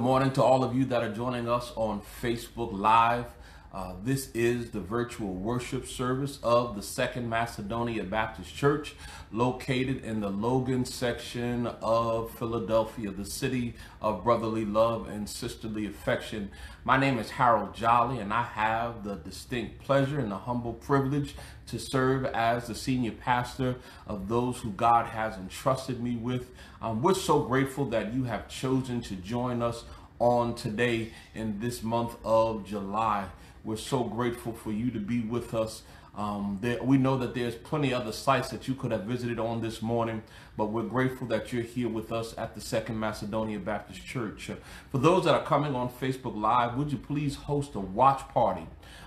Good morning to all of you that are joining us on Facebook Live. Uh, this is the virtual worship service of the Second Macedonia Baptist Church, located in the Logan section of Philadelphia, the city of brotherly love and sisterly affection. My name is Harold Jolley, and I have the distinct pleasure and the humble privilege to serve as the senior pastor of those who God has entrusted me with. Um, we're so grateful that you have chosen to join us on today in this month of July. We're so grateful for you to be with us. Um, there, we know that there's plenty of other sites that you could have visited on this morning, but we're grateful that you're here with us at the Second Macedonia Baptist Church. For those that are coming on Facebook Live, would you please host a watch party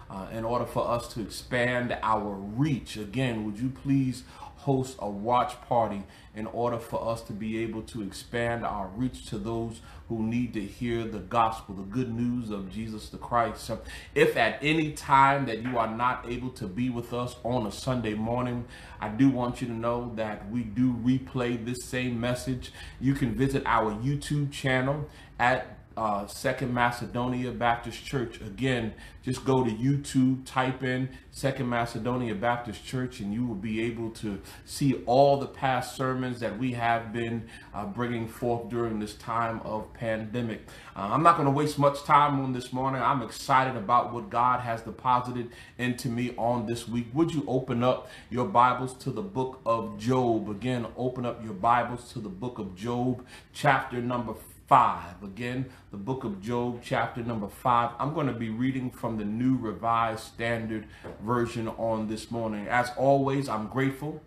uh, in order for us to expand our reach? Again, would you please host a watch party in order for us to be able to expand our reach to those who need to hear the gospel, the good news of Jesus the Christ. So if at any time that you are not able to be with us on a Sunday morning, I do want you to know that we do replay this same message. You can visit our YouTube channel at uh, Second Macedonia Baptist Church. Again, just go to YouTube, type in Second Macedonia Baptist Church, and you will be able to see all the past sermons that we have been uh, bringing forth during this time of pandemic. Uh, I'm not going to waste much time on this morning. I'm excited about what God has deposited into me on this week. Would you open up your Bibles to the book of Job? Again, open up your Bibles to the book of Job, chapter number 5. Again, the book of Job, chapter number 5. I'm going to be reading from the New Revised Standard Version on this morning. As always, I'm grateful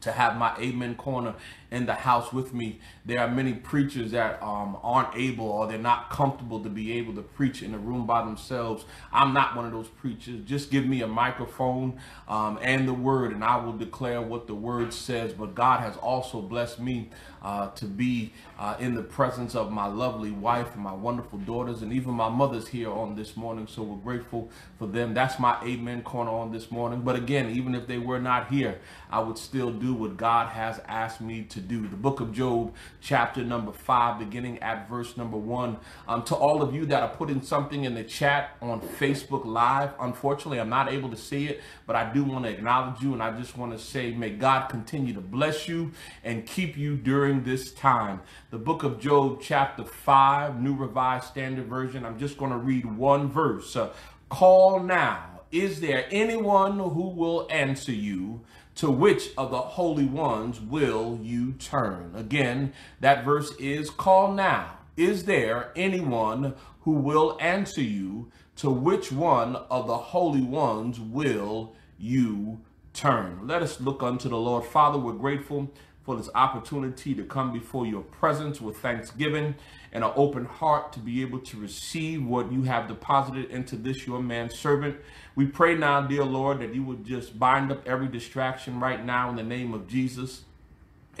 to have my Amen Corner in the house with me. There are many preachers that um, aren't able or they're not comfortable to be able to preach in a room by themselves. I'm not one of those preachers. Just give me a microphone um, and the word and I will declare what the word says. But God has also blessed me uh, to be uh, in the presence of my lovely wife and my wonderful daughters and even my mother's here on this morning. So we're grateful for them. That's my Amen Corner on this morning. But again, even if they were not here, I would still do what God has asked me to do. The book of Job, chapter number five, beginning at verse number one. Um, to all of you that are putting something in the chat on Facebook Live, unfortunately, I'm not able to see it, but I do want to acknowledge you and I just want to say, may God continue to bless you and keep you during this time. The book of Job, chapter 5, New Revised Standard Version. I'm just going to read one verse. Uh, Call now. Is there anyone who will answer you? To which of the holy ones will you turn? Again, that verse is call now. Is there anyone who will answer you? To which one of the holy ones will you turn? Let us look unto the Lord. Father, we're grateful for this opportunity to come before your presence with thanksgiving and an open heart to be able to receive what you have deposited into this your man servant. We pray now, dear Lord, that you would just bind up every distraction right now in the name of Jesus.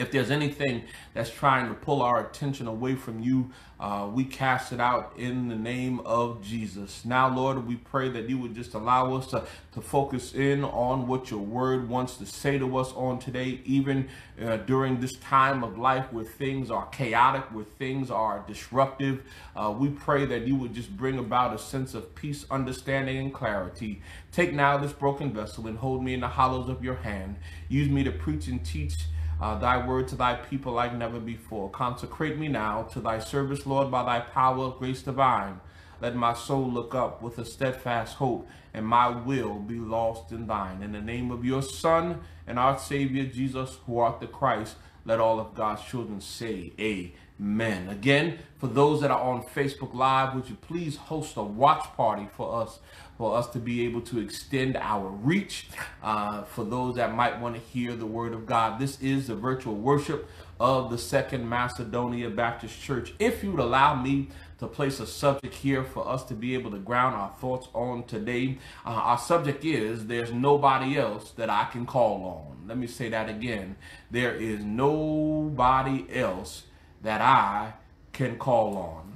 If there's anything that's trying to pull our attention away from you, uh, we cast it out in the name of Jesus. Now, Lord, we pray that you would just allow us to, to focus in on what your word wants to say to us on today, even uh, during this time of life where things are chaotic, where things are disruptive. Uh, we pray that you would just bring about a sense of peace, understanding, and clarity. Take now this broken vessel and hold me in the hollows of your hand. Use me to preach and teach uh, thy word to thy people like never before. Consecrate me now to thy service, Lord, by thy power of grace divine. Let my soul look up with a steadfast hope, and my will be lost in thine. In the name of your Son and our Savior, Jesus, who art the Christ, let all of God's children say, Amen. Again, for those that are on Facebook Live, would you please host a watch party for us for us to be able to extend our reach uh, for those that might want to hear the word of God. This is the virtual worship of the Second Macedonia Baptist Church. If you would allow me to place a subject here for us to be able to ground our thoughts on today, uh, our subject is There's Nobody Else That I Can Call On. Let me say that again. There is nobody else that I can call on.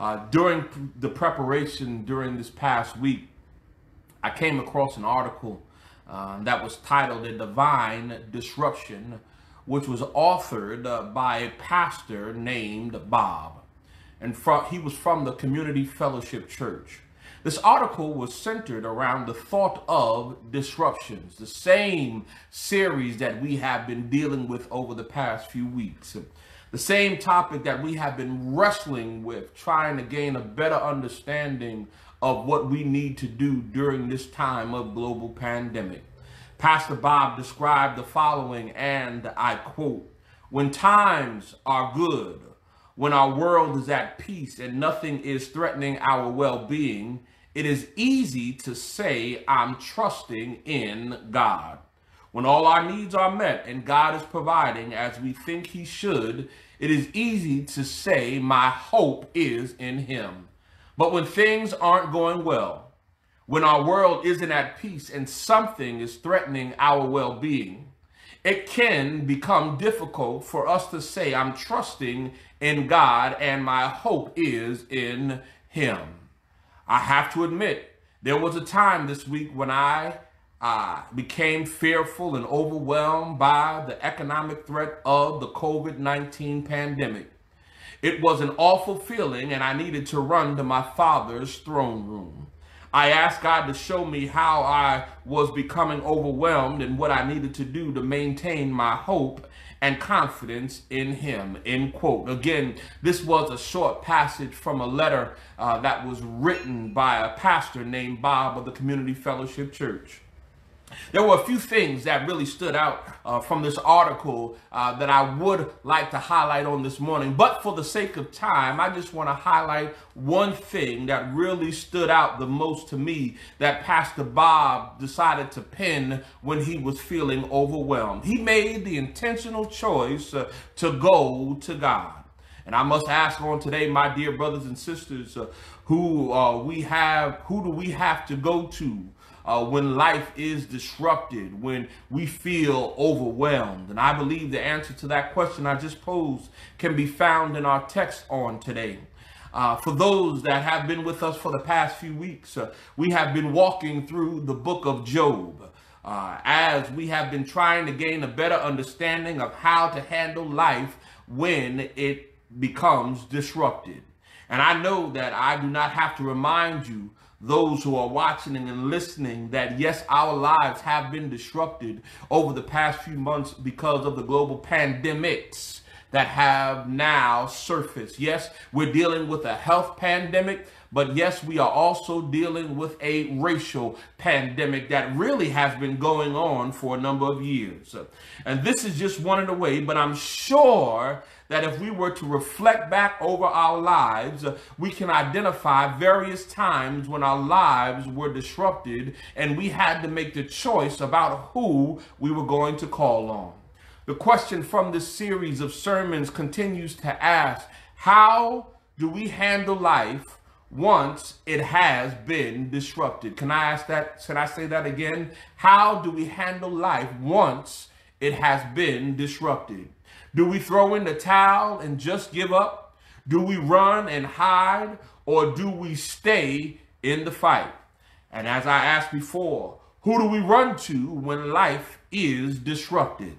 Uh, during the preparation during this past week, I came across an article uh, that was titled A Divine Disruption, which was authored uh, by a pastor named Bob. and from, he was from the Community Fellowship Church. This article was centered around the thought of disruptions, the same series that we have been dealing with over the past few weeks. The same topic that we have been wrestling with, trying to gain a better understanding of what we need to do during this time of global pandemic. Pastor Bob described the following, and I quote, when times are good, when our world is at peace and nothing is threatening our well-being, it is easy to say, I'm trusting in God. When all our needs are met and God is providing as we think he should, it is easy to say, my hope is in him. But when things aren't going well, when our world isn't at peace and something is threatening our well-being, it can become difficult for us to say, I'm trusting in God and my hope is in him. I have to admit, there was a time this week when I uh, became fearful and overwhelmed by the economic threat of the COVID 19 pandemic. It was an awful feeling, and I needed to run to my father's throne room. I asked God to show me how I was becoming overwhelmed and what I needed to do to maintain my hope and confidence in him, end quote. Again, this was a short passage from a letter uh, that was written by a pastor named Bob of the Community Fellowship Church. There were a few things that really stood out uh, from this article uh, that I would like to highlight on this morning. But for the sake of time, I just want to highlight one thing that really stood out the most to me that Pastor Bob decided to pen when he was feeling overwhelmed. He made the intentional choice uh, to go to God. And I must ask on today, my dear brothers and sisters, uh, who uh, we have, who do we have to go to uh, when life is disrupted, when we feel overwhelmed? And I believe the answer to that question I just posed can be found in our text on today. Uh, for those that have been with us for the past few weeks, uh, we have been walking through the book of Job. Uh, as we have been trying to gain a better understanding of how to handle life when it becomes disrupted. And I know that I do not have to remind you those who are watching and listening that yes, our lives have been disrupted over the past few months because of the global pandemics that have now surfaced. Yes, we're dealing with a health pandemic, but yes, we are also dealing with a racial pandemic that really has been going on for a number of years. And this is just one of the ways, but I'm sure that if we were to reflect back over our lives, we can identify various times when our lives were disrupted and we had to make the choice about who we were going to call on. The question from this series of sermons continues to ask, how do we handle life once it has been disrupted? Can I ask that? Should I say that again? How do we handle life once it has been disrupted? Do we throw in the towel and just give up? Do we run and hide? Or do we stay in the fight? And as I asked before, who do we run to when life is disrupted?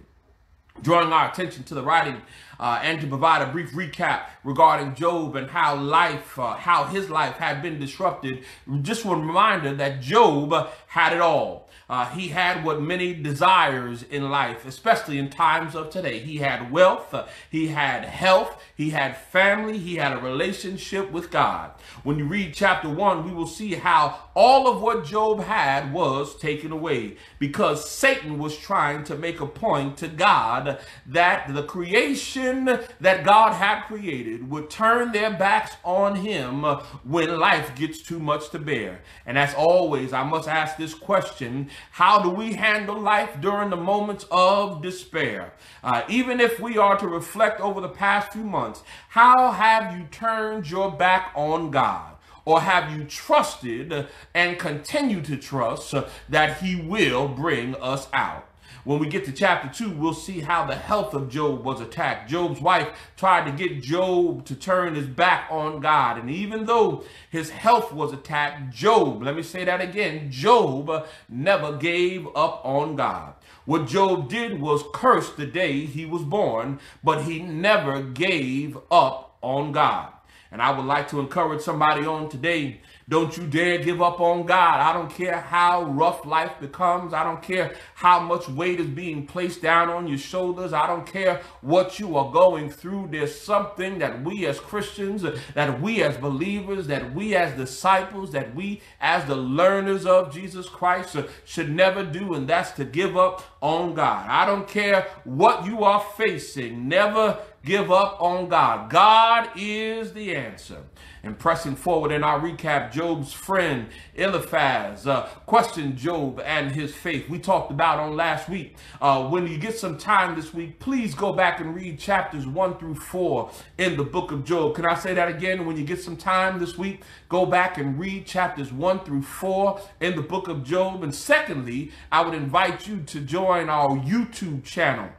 drawing our attention to the writing uh, and to provide a brief recap regarding Job and how life, uh, how his life had been disrupted. Just a reminder that Job had it all. Uh, he had what many desires in life, especially in times of today. He had wealth, uh, he had health, he had family, he had a relationship with God. When you read chapter one, we will see how all of what Job had was taken away because Satan was trying to make a point to God that the creation that God had created would turn their backs on him when life gets too much to bear. And as always, I must ask this question how do we handle life during the moments of despair? Uh, even if we are to reflect over the past few months, how have you turned your back on God? Or have you trusted and continue to trust that he will bring us out? When we get to chapter 2, we'll see how the health of Job was attacked. Job's wife tried to get Job to turn his back on God. And even though his health was attacked, Job, let me say that again, Job never gave up on God. What Job did was curse the day he was born, but he never gave up on God. And I would like to encourage somebody on today don't you dare give up on God. I don't care how rough life becomes. I don't care how much weight is being placed down on your shoulders. I don't care what you are going through. There's something that we as Christians, that we as believers, that we as disciples, that we as the learners of Jesus Christ should never do, and that's to give up on God. I don't care what you are facing. Never give up on God. God is the answer. And pressing forward in our recap, Job's friend Eliphaz uh, questioned Job and his faith. We talked about on last week. Uh, when you get some time this week, please go back and read chapters 1 through 4 in the book of Job. Can I say that again? When you get some time this week, go back and read chapters 1 through 4 in the book of Job. And secondly, I would invite you to join our YouTube channel.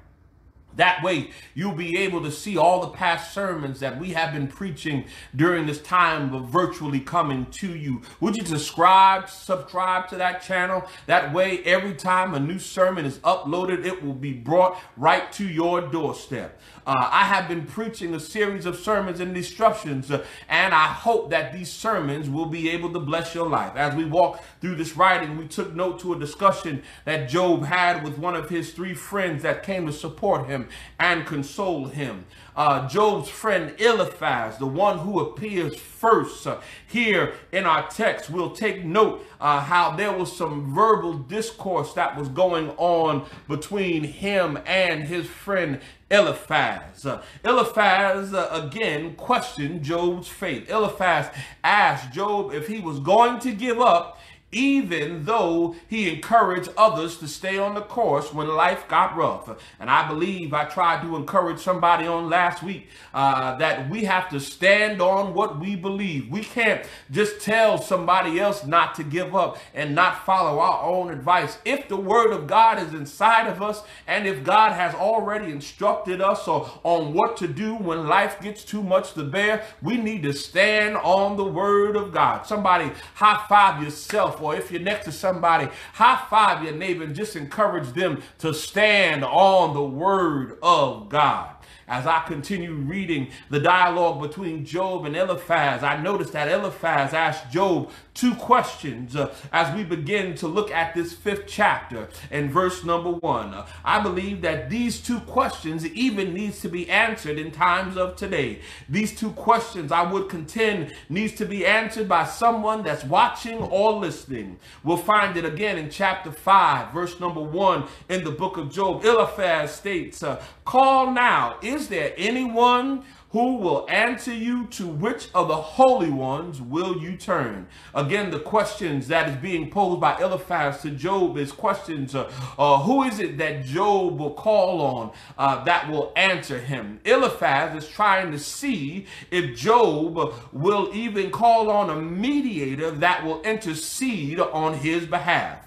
That way, you'll be able to see all the past sermons that we have been preaching during this time of virtually coming to you. Would you subscribe, subscribe to that channel? That way, every time a new sermon is uploaded, it will be brought right to your doorstep. Uh, I have been preaching a series of sermons and instructions, uh, and I hope that these sermons will be able to bless your life. As we walk through this writing, we took note to a discussion that Job had with one of his three friends that came to support him and console him. Uh, Job's friend Eliphaz, the one who appears first uh, here in our text, we'll take note uh, how there was some verbal discourse that was going on between him and his friend Eliphaz. Uh, Eliphaz uh, again questioned Job's faith. Eliphaz asked Job if he was going to give up even though he encouraged others to stay on the course when life got rough. And I believe I tried to encourage somebody on last week uh, that we have to stand on what we believe. We can't just tell somebody else not to give up and not follow our own advice. If the word of God is inside of us and if God has already instructed us on what to do when life gets too much to bear, we need to stand on the word of God. Somebody high five yourself or if you're next to somebody, high five your neighbor and just encourage them to stand on the word of God as I continue reading the dialogue between Job and Eliphaz, I noticed that Eliphaz asked Job two questions uh, as we begin to look at this fifth chapter in verse number one. Uh, I believe that these two questions even needs to be answered in times of today. These two questions I would contend needs to be answered by someone that's watching or listening. We'll find it again in chapter 5, verse number 1 in the book of Job. Eliphaz states, uh, Call now, is there anyone who will answer you to which of the holy ones will you turn? Again, the questions that is being posed by Eliphaz to Job is questions, uh, uh, who is it that Job will call on uh, that will answer him? Eliphaz is trying to see if Job will even call on a mediator that will intercede on his behalf.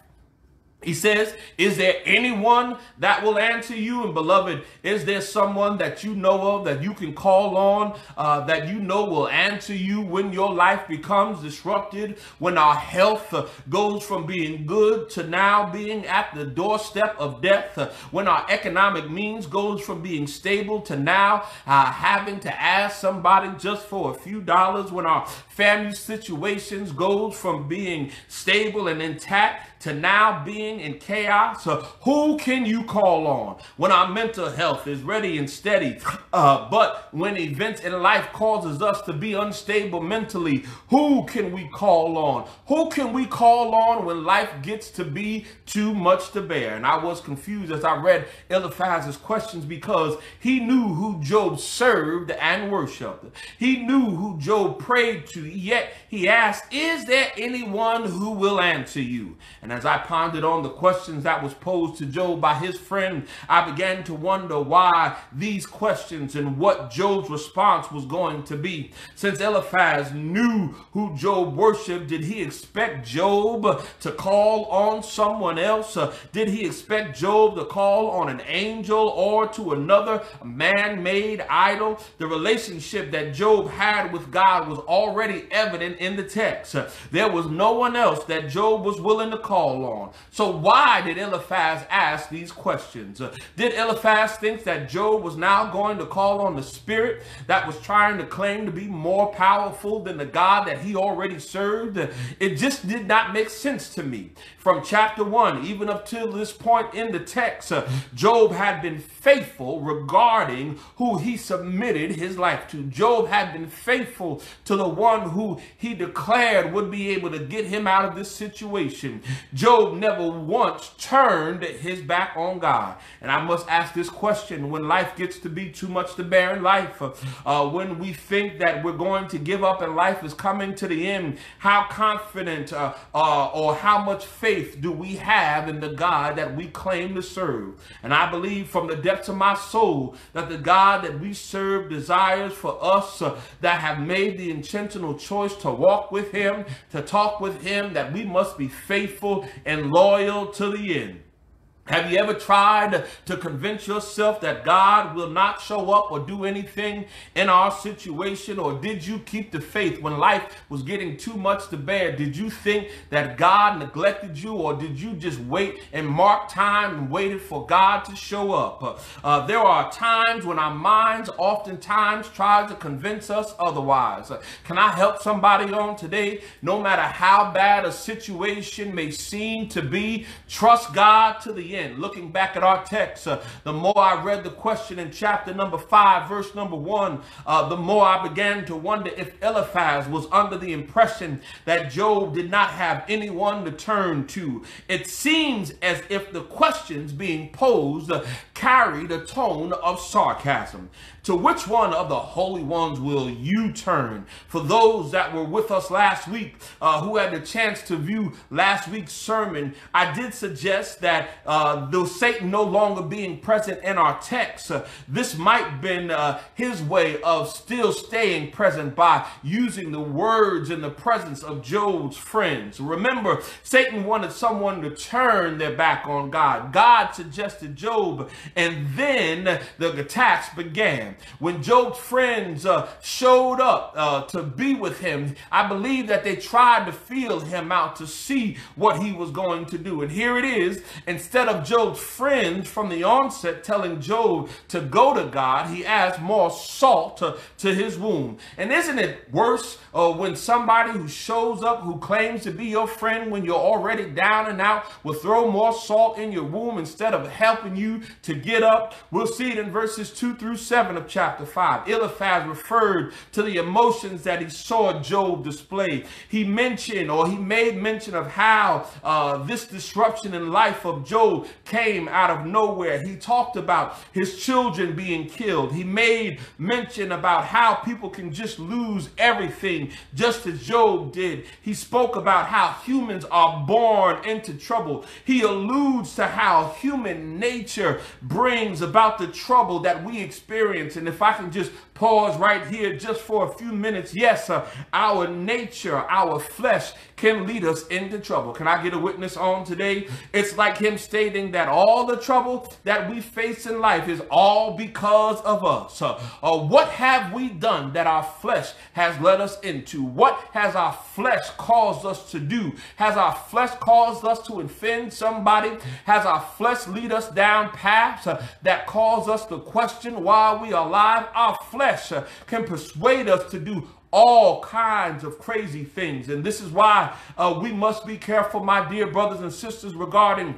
He says, Is there anyone that will answer you? And beloved, is there someone that you know of that you can call on, uh, that you know will answer you when your life becomes disrupted, when our health goes from being good to now being at the doorstep of death, when our economic means goes from being stable to now uh, having to ask somebody just for a few dollars, when our family situations goes from being stable and intact to now being in chaos? Uh, who can you call on when our mental health is ready and steady? Uh, but when events in life causes us to be unstable mentally, who can we call on? Who can we call on when life gets to be too much to bear? And I was confused as I read Eliphaz's questions because he knew who Job served and worshiped. He knew who Job prayed to, yet he asked, is there anyone who will answer you? And and as I pondered on the questions that was posed to Job by his friend, I began to wonder why these questions and what Job's response was going to be. Since Eliphaz knew who Job worshiped, did he expect Job to call on someone else? Uh, did he expect Job to call on an angel or to another man-made idol? The relationship that Job had with God was already evident in the text. Uh, there was no one else that Job was willing to call call on. So why did Eliphaz ask these questions? Did Eliphaz think that Job was now going to call on the spirit that was trying to claim to be more powerful than the God that he already served? It just did not make sense to me. From chapter 1, even up to this point in the text, Job had been faithful regarding who he submitted his life to. Job had been faithful to the one who he declared would be able to get him out of this situation. Job never once turned his back on God. And I must ask this question when life gets to be too much to bear in life, uh, when we think that we're going to give up and life is coming to the end, how confident uh, uh, or how much faith do we have in the God that we claim to serve? And I believe from the depths of my soul that the God that we serve desires for us uh, that have made the intentional choice to walk with him, to talk with him, that we must be faithful and loyal to the end. Have you ever tried to convince yourself that God will not show up or do anything in our situation? Or did you keep the faith when life was getting too much to bear? Did you think that God neglected you or did you just wait and mark time and waited for God to show up? Uh, there are times when our minds oftentimes try to convince us otherwise. Uh, can I help somebody on today? No matter how bad a situation may seem to be, trust God to the end Looking back at our text, uh, the more I read the question in chapter number 5, verse number 1, uh, the more I began to wonder if Eliphaz was under the impression that Job did not have anyone to turn to. It seems as if the questions being posed uh, carried a tone of sarcasm. To which one of the holy ones will you turn? For those that were with us last week, uh, who had the chance to view last week's sermon, I did suggest that uh, though Satan no longer being present in our text, uh, this might been uh, his way of still staying present by using the words in the presence of Job's friends. Remember, Satan wanted someone to turn their back on God. God suggested Job, and then the attacks began. When Job's friends uh, showed up uh, to be with him, I believe that they tried to feel him out to see what he was going to do. And here it is, instead of Job's friends from the onset telling Job to go to God, he adds more salt to, to his wound. And isn't it worse uh, when somebody who shows up who claims to be your friend when you're already down and out will throw more salt in your womb instead of helping you to get up? We'll see it in verses 2 through 7 of chapter 5. Eliphaz referred to the emotions that he saw Job display. He mentioned or he made mention of how uh, this disruption in life of Job came out of nowhere. He talked about his children being killed. He made mention about how people can just lose everything just as Job did. He spoke about how humans are born into trouble. He alludes to how human nature brings about the trouble that we experience and if I can just pause right here just for a few minutes, yes, uh, our nature, our flesh can lead us into trouble. Can I get a witness on today? It's like him stating that all the trouble that we face in life is all because of us. Uh, uh, what have we done that our flesh has led us into? What has our flesh caused us to do? Has our flesh caused us to offend somebody? Has our flesh lead us down paths that cause us to question why we are alive? Our flesh uh, can persuade us to do all kinds of crazy things. And this is why uh, we must be careful, my dear brothers and sisters, regarding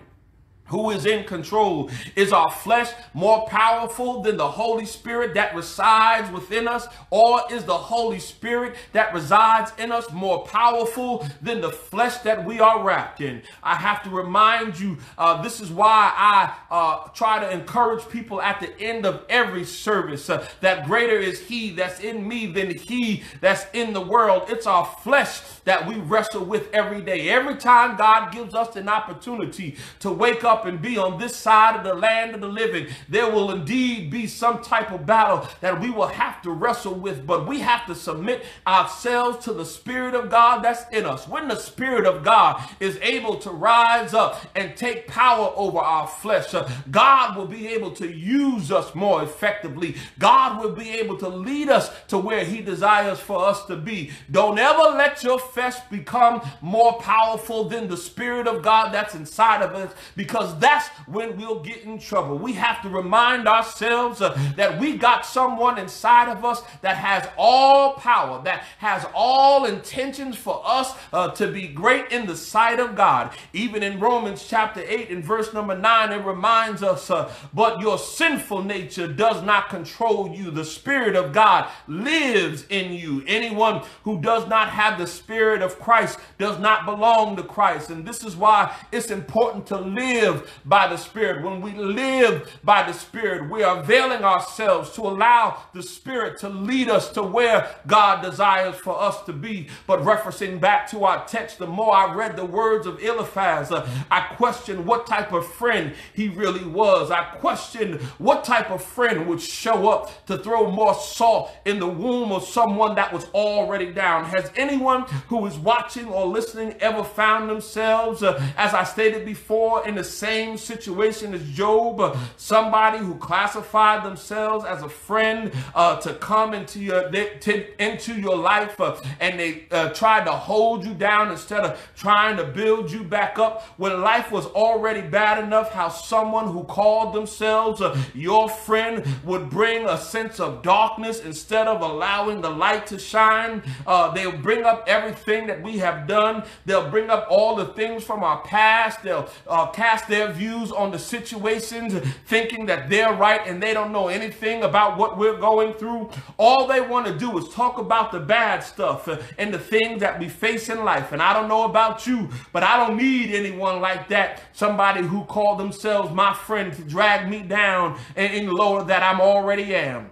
who is in control? Is our flesh more powerful than the Holy Spirit that resides within us? Or is the Holy Spirit that resides in us more powerful than the flesh that we are wrapped in? I have to remind you, uh, this is why I uh, try to encourage people at the end of every service uh, that greater is He that's in me than He that's in the world. It's our flesh that we wrestle with every day. Every time God gives us an opportunity to wake up up and be on this side of the land of the living, there will indeed be some type of battle that we will have to wrestle with, but we have to submit ourselves to the Spirit of God that's in us. When the Spirit of God is able to rise up and take power over our flesh, uh, God will be able to use us more effectively. God will be able to lead us to where He desires for us to be. Don't ever let your flesh become more powerful than the Spirit of God that's inside of us because that's when we'll get in trouble. We have to remind ourselves uh, that we got someone inside of us that has all power, that has all intentions for us uh, to be great in the sight of God. Even in Romans chapter 8 and verse number 9, it reminds us, uh, but your sinful nature does not control you. The Spirit of God lives in you. Anyone who does not have the Spirit of Christ does not belong to Christ. And this is why it's important to live by the Spirit. When we live by the Spirit, we are availing ourselves to allow the Spirit to lead us to where God desires for us to be. But referencing back to our text, the more I read the words of Eliphaz, uh, I questioned what type of friend he really was. I questioned what type of friend would show up to throw more salt in the womb of someone that was already down. Has anyone who is watching or listening ever found themselves, uh, as I stated before, in the same situation as Job? Somebody who classified themselves as a friend uh, to come into your to, into your life uh, and they uh, tried to hold you down instead of trying to build you back up. When life was already bad enough how someone who called themselves uh, your friend would bring a sense of darkness instead of allowing the light to shine. Uh, they'll bring up everything that we have done. They'll bring up all the things from our past. They'll uh, cast their views on the situations thinking that they're right and they don't know anything about what we're going through all they want to do is talk about the bad stuff and the things that we face in life. And I don't know about you, but I don't need anyone like that. Somebody who called themselves my friend to drag me down and, and lower that I'm already am.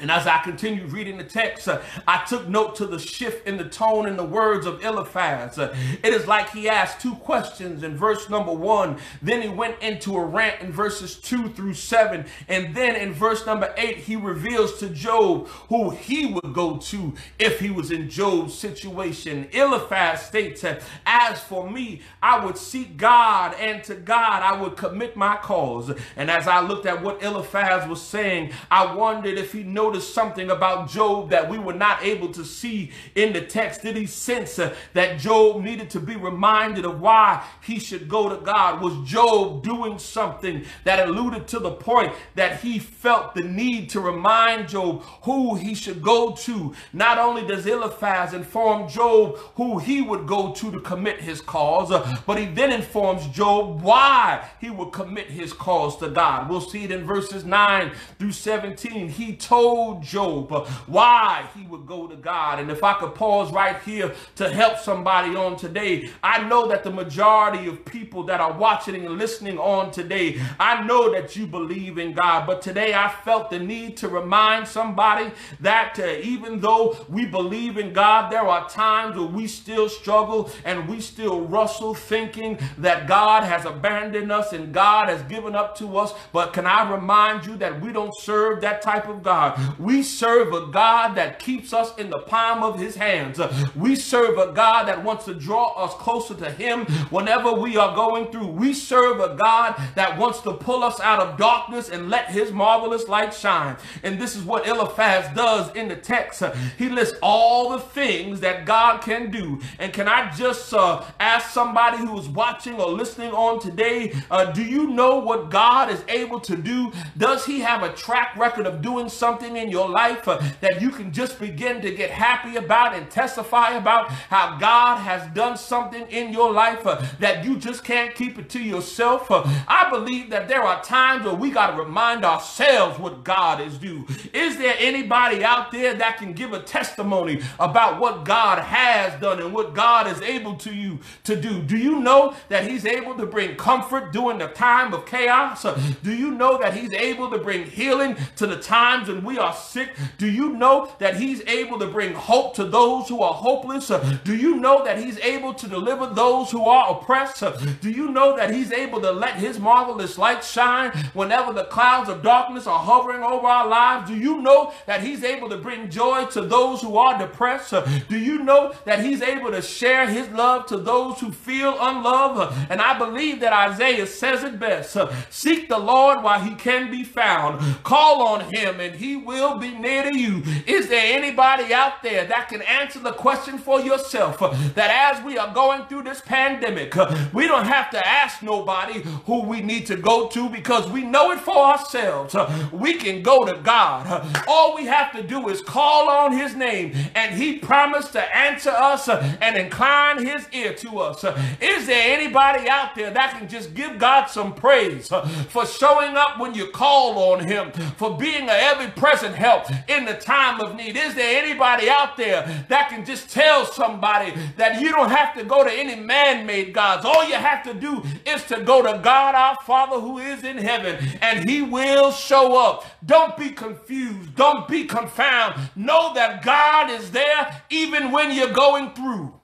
And as I continued reading the text, uh, I took note to the shift in the tone and the words of Eliphaz. Uh, it is like he asked two questions in verse number one. Then he went into a rant in verses two through seven. And then in verse number eight, he reveals to Job who he would go to if he was in Job's situation. Eliphaz states, uh, As for me, I would seek God, and to God I would commit my cause. And as I looked at what Eliphaz was saying, I wondered if he noticed something about Job that we were not able to see in the text? Did he sense uh, that Job needed to be reminded of why he should go to God? Was Job doing something that alluded to the point that he felt the need to remind Job who he should go to? Not only does Eliphaz inform Job who he would go to to commit his cause, uh, but he then informs Job why he would commit his cause to God. We'll see it in verses 9 through 17. He told told Job why he would go to God. And if I could pause right here to help somebody on today, I know that the majority of people that are watching and listening on today, I know that you believe in God. But today I felt the need to remind somebody that uh, even though we believe in God, there are times where we still struggle and we still wrestle thinking that God has abandoned us and God has given up to us. But can I remind you that we don't serve that type of God? We serve a God that keeps us in the palm of his hands. We serve a God that wants to draw us closer to him whenever we are going through. We serve a God that wants to pull us out of darkness and let his marvelous light shine. And this is what Eliphaz does in the text. He lists all the things that God can do. And can I just uh, ask somebody who is watching or listening on today, uh, do you know what God is able to do? Does he have a track record of doing something in your life uh, that you can just begin to get happy about and testify about how God has done something in your life uh, that you just can't keep it to yourself. Uh, I believe that there are times where we got to remind ourselves what God is due. Is there anybody out there that can give a testimony about what God has done and what God is able to you to do? Do you know that he's able to bring comfort during the time of chaos? Uh, do you know that he's able to bring healing to the times when we are sick? Do you know that he's able to bring hope to those who are hopeless? Do you know that he's able to deliver those who are oppressed? Do you know that he's able to let his marvelous light shine whenever the clouds of darkness are hovering over our lives? Do you know that he's able to bring joy to those who are depressed? Do you know that he's able to share his love to those who feel unloved? And I believe that Isaiah says it best. Seek the Lord while he can be found. Call on him and he will be near to you. Is there anybody out there that can answer the question for yourself that as we are going through this pandemic, we don't have to ask nobody who we need to go to because we know it for ourselves. We can go to God. All we have to do is call on his name and he promised to answer us and incline his ear to us. Is there anybody out there that can just give God some praise for showing up when you call on him, for being a ever present help in the time of need? Is there anybody out there that can just tell somebody that you don't have to go to any man-made gods? All you have to do is to go to God our Father who is in heaven and he will show up. Don't be confused. Don't be confounded. Know that God is there even when you're going through.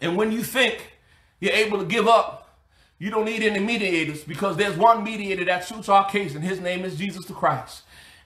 And when you think you're able to give up, you don't need any mediators because there's one mediator that suits our case, and his name is Jesus the Christ.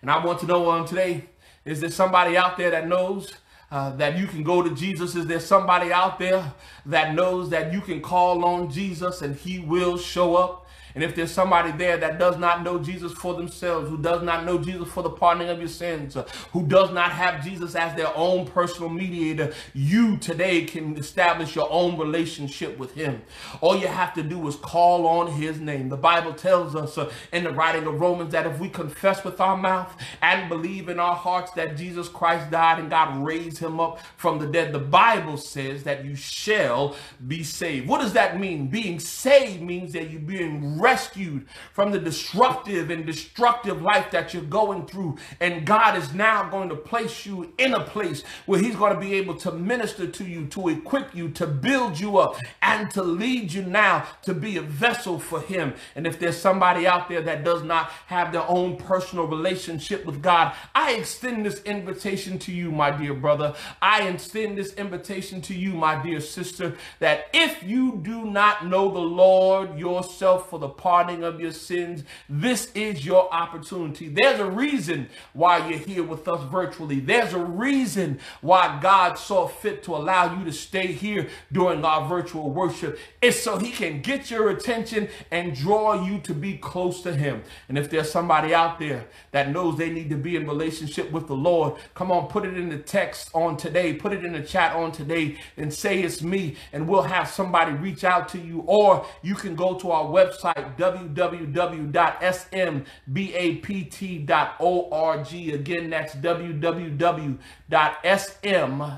And I want to know um, today, is there somebody out there that knows uh, that you can go to Jesus? Is there somebody out there that knows that you can call on Jesus and he will show up? And if there's somebody there that does not know Jesus for themselves, who does not know Jesus for the pardoning of your sins, uh, who does not have Jesus as their own personal mediator, you today can establish your own relationship with him. All you have to do is call on his name. The Bible tells us uh, in the writing of Romans that if we confess with our mouth and believe in our hearts that Jesus Christ died and God raised him up from the dead, the Bible says that you shall be saved. What does that mean? Being saved means that you're being rescued from the disruptive and destructive life that you're going through. And God is now going to place you in a place where he's going to be able to minister to you, to equip you, to build you up, and to lead you now to be a vessel for him. And if there's somebody out there that does not have their own personal relationship with God, I extend this invitation to you, my dear brother. I extend this invitation to you, my dear sister, that if you do not know the Lord yourself for the pardoning of your sins. This is your opportunity. There's a reason why you're here with us virtually. There's a reason why God saw fit to allow you to stay here during our virtual worship. It's so he can get your attention and draw you to be close to him. And if there's somebody out there that knows they need to be in relationship with the Lord, come on, put it in the text on today, put it in the chat on today and say it's me and we'll have somebody reach out to you or you can go to our website www.smbapt.org. Again, that's www.sm,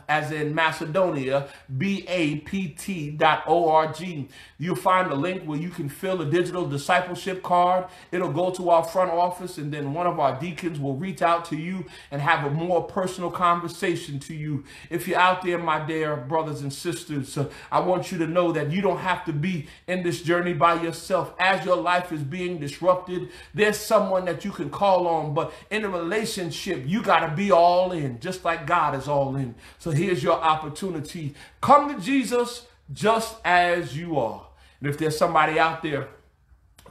as in Macedonia, bapt.org. You'll find a link where you can fill a digital discipleship card. It'll go to our front office, and then one of our deacons will reach out to you and have a more personal conversation to you. If you're out there, my dear brothers and sisters, uh, I want you to know that you don't have to be in this journey by yourself. As your life is being disrupted, there's someone that you can call on. But in a relationship, you got to be all in, just like God is all in. So here's your opportunity. Come to Jesus just as you are. And if there's somebody out there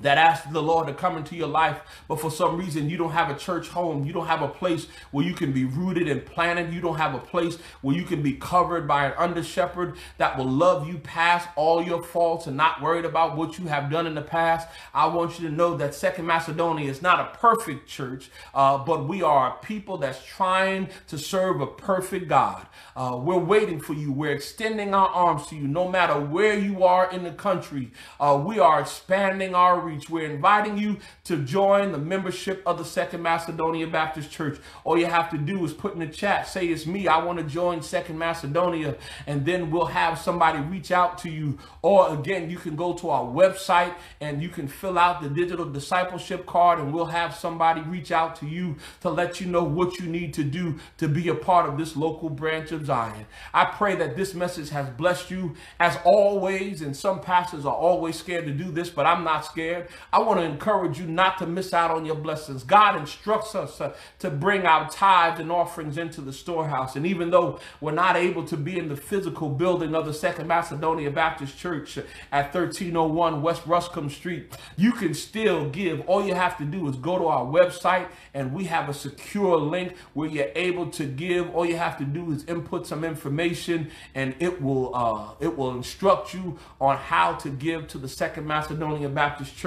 that asked the Lord to come into your life, but for some reason you don't have a church home, you don't have a place where you can be rooted and planted, you don't have a place where you can be covered by an under shepherd that will love you past all your faults and not worried about what you have done in the past. I want you to know that Second Macedonia is not a perfect church, uh, but we are a people that's trying to serve a perfect God. Uh, we're waiting for you. We're extending our arms to you, no matter where you are in the country. Uh, we are expanding our outreach. We're inviting you to join the membership of the Second Macedonia Baptist Church. All you have to do is put in the chat, say it's me, I want to join Second Macedonia, and then we'll have somebody reach out to you. Or again, you can go to our website and you can fill out the digital discipleship card and we'll have somebody reach out to you to let you know what you need to do to be a part of this local branch of Zion. I pray that this message has blessed you as always, and some pastors are always scared to do this, but I'm not scared scared. I want to encourage you not to miss out on your blessings. God instructs us uh, to bring our tithes and offerings into the storehouse. And even though we're not able to be in the physical building of the Second Macedonia Baptist Church at 1301 West Ruscomb Street, you can still give. All you have to do is go to our website and we have a secure link where you're able to give. All you have to do is input some information and it will uh, it will instruct you on how to give to the Second Macedonia Baptist Church.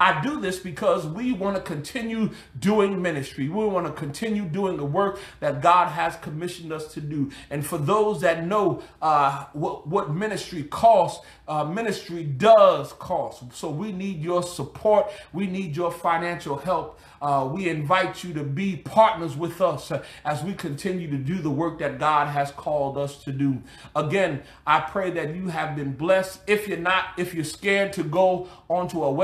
I do this because we want to continue doing ministry. We want to continue doing the work that God has commissioned us to do. And for those that know uh, what, what ministry costs, uh, ministry does cost. So we need your support. We need your financial help. Uh, we invite you to be partners with us as we continue to do the work that God has called us to do. Again, I pray that you have been blessed. If you're not, if you're scared to go onto a website,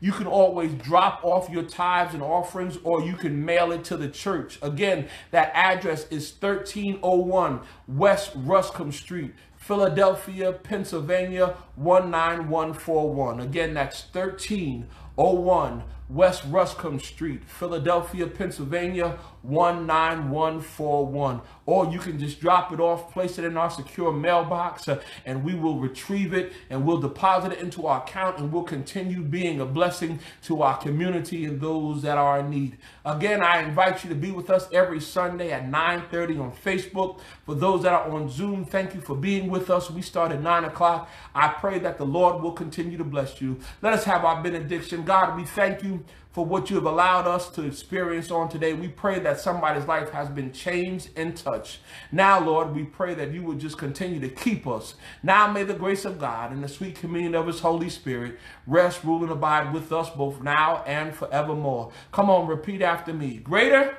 you can always drop off your tithes and offerings or you can mail it to the church. Again, that address is 1301 West Ruscomb Street. Philadelphia, Pennsylvania 19141. Again, that's 1301 West Ruscomb Street, Philadelphia, Pennsylvania 19141. Or you can just drop it off, place it in our secure mailbox, uh, and we will retrieve it and we'll deposit it into our account and we'll continue being a blessing to our community and those that are in need. Again, I invite you to be with us every Sunday at 9:30 on Facebook. For those that are on Zoom, thank you for being with us. We start at 9 o'clock. I pray that the Lord will continue to bless you. Let us have our benediction. God, we thank you for what you have allowed us to experience on today. We pray that somebody's life has been changed and touched. Now, Lord, we pray that you would just continue to keep us. Now, may the grace of God and the sweet communion of his Holy Spirit rest, rule, and abide with us both now and forevermore. Come on, repeat after me. Greater,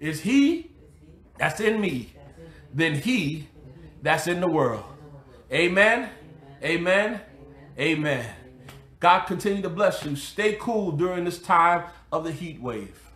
is he that's in me than he that's in the world. Amen. Amen. Amen. God continue to bless you. Stay cool during this time of the heat wave.